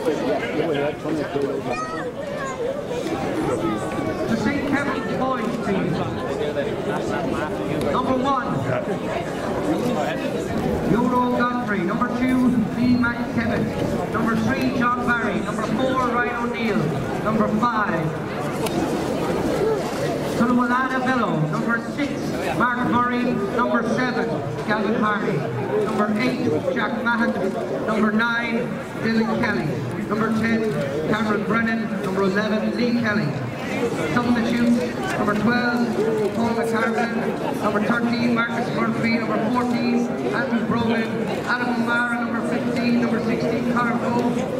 The St. Kevin's boys team. Number one, Euro Godfrey. Number two, Lee McKevin. Number three, John Barry. Number four, Ryan O'Neill. Number five, Sulwalana Bello. Number six, Mark Murray. Number seven, Gavin Hardy. Number eight, Jack Mahan. Number nine, Dylan Kelly. Number 10, Cameron Brennan. Number 11, Lee Kelly. Substitutes, number 12, Paul McCarvan. Number 13, Marcus Murphy. Number 14, Andrew Brogan. Adam O'Mara, number 15. Number 16, Connor Cove.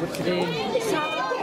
Вот три.